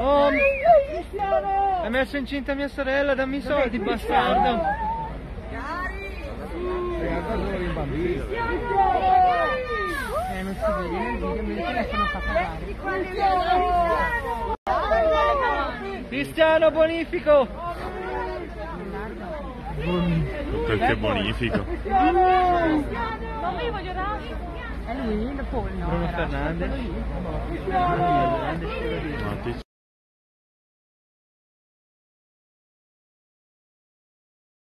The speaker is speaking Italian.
Oh, è messa incinta mia sorella, dammi i soldi, bastardo. Eh, non si vede nel video, mi il telefono fa. Cristiano, bonifico. Perché bonifico. È lui, il pollo. Bruno Fernandez.